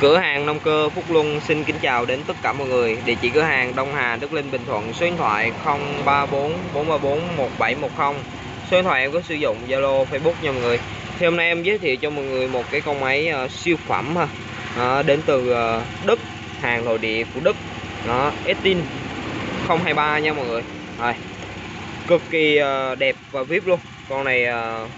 Cửa hàng nông cơ Phúc Luân xin kính chào đến tất cả mọi người. Địa chỉ cửa hàng Đông Hà, Đức Linh, Bình Thuận. Số điện thoại 034 434 1710. Số điện thoại em có sử dụng Zalo, Facebook nha mọi người. Thì hôm nay em giới thiệu cho mọi người một cái con máy uh, siêu phẩm ha. Uh, đến từ uh, Đức, hàng nội địa của Đức. Đó, Estin 023 nha mọi người. Rồi. Cực kỳ uh, đẹp và VIP luôn. Con này uh,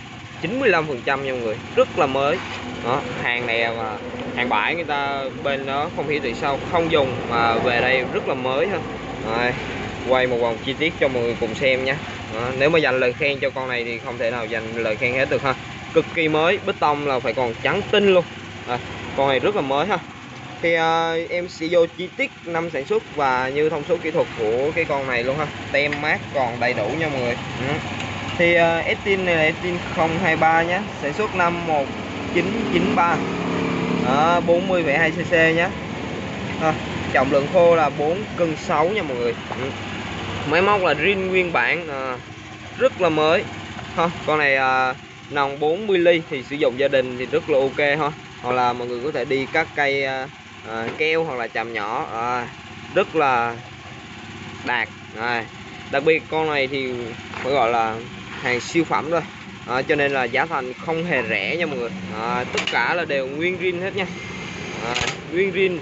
95% nha mọi người rất là mới. Đó hàng này mà hàng bãi người ta bên đó không hiểu tại sao không dùng mà về đây rất là mới ha. Rồi, quay một vòng chi tiết cho mọi người cùng xem nhé nếu mà dành lời khen cho con này thì không thể nào dành lời khen hết được ha. Cực kỳ mới bê tông là phải còn trắng tinh luôn. À, con này rất là mới ha. Thì à, em sẽ vô chi tiết năm sản xuất và như thông số kỹ thuật của cái con này luôn ha. Tem mát còn đầy đủ nha mọi người. Ừ thì uh, Estin này là Estin 023 nhé sản xuất năm 1993 à, 40,2 cc nhé à, trọng lượng khô là 4 cân 6 nha mọi người. Ừ. máy móc là rin nguyên bản à, rất là mới. Ha con này à, nòng 40 ly thì sử dụng gia đình thì rất là ok ha hoặc là mọi người có thể đi các cây à, à, keo hoặc là chàm nhỏ. À, rất là đạt. À, đặc biệt con này thì phải gọi là hàng siêu phẩm rồi à, cho nên là giá thành không hề rẻ nha mọi người. À, tất cả là đều nguyên rin hết nha. À, nguyên rin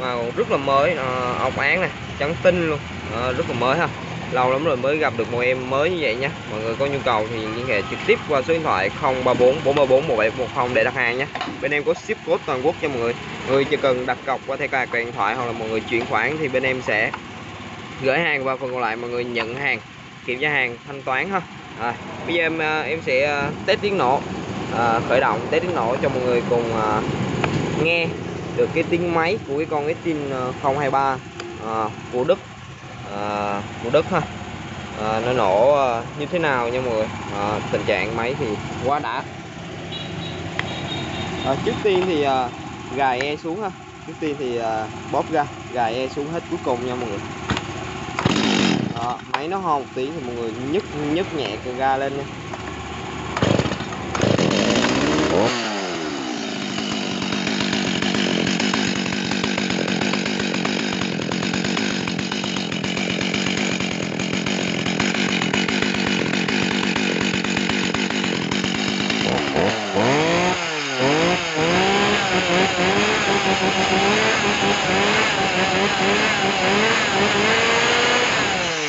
màu rất là mới. À, ốc án này trắng tinh luôn. À, rất là mới ha. Lâu lắm rồi mới gặp được một em mới như vậy nha. Mọi người có nhu cầu thì liên hệ trực tiếp qua số điện thoại 034 434 1710 để đặt hàng nhé bên em có ship code toàn quốc cho mọi người. Người chỉ cần đặt cọc qua thẻ card điện thoại hoặc là mọi người chuyển khoản thì bên em sẽ gửi hàng và phần còn lại mọi người nhận hàng kiểm tra hàng thanh toán ha rồi bây giờ em à, em sẽ à, test tiếng nổ à, khởi động test tiếng nổ cho mọi người cùng à, nghe được cái tiếng máy của cái con Estin à, 023 à, của Đức à, của Đức ha. À, nó nổ à, như thế nào nha mọi người? À, tình trạng máy thì quá đã. À, trước tiên thì à, gài e xuống ha. Trước tiên thì à, bóp ra gài e xuống hết cuối cùng nha mọi người đó, máy nó ho một tí thì mọi người nhấc nhấc nhẹ cái ga lên nha.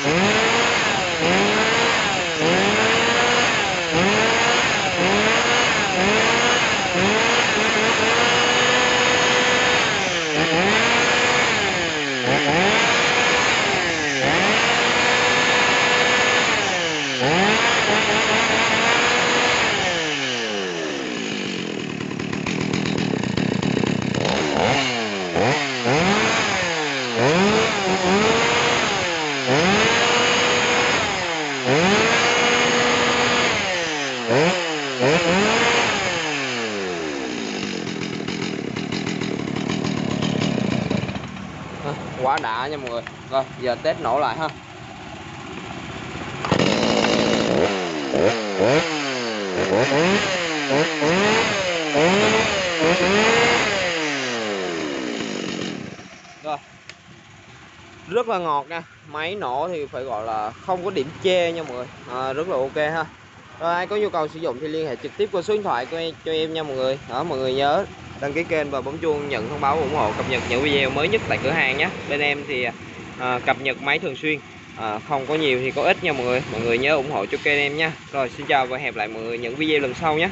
Bye. Quá đã nha mọi người. Rồi giờ test nổ lại ha. Rồi. Rất là ngọt nha. Máy nổ thì phải gọi là không có điểm chê nha mọi người. À, rất là ok ha. Rồi ai có nhu cầu sử dụng thì liên hệ trực tiếp qua số điện thoại của em, cho em nha mọi người. Đó mọi người nhớ đăng ký kênh và bấm chuông nhận thông báo ủng hộ cập nhật những video mới nhất tại cửa hàng nhé. Bên em thì à, cập nhật máy thường xuyên. À, không có nhiều thì có ít nha mọi người. Mọi người nhớ ủng hộ cho kênh em nha. Rồi xin chào và hẹn lại mọi người những video lần sau nhé.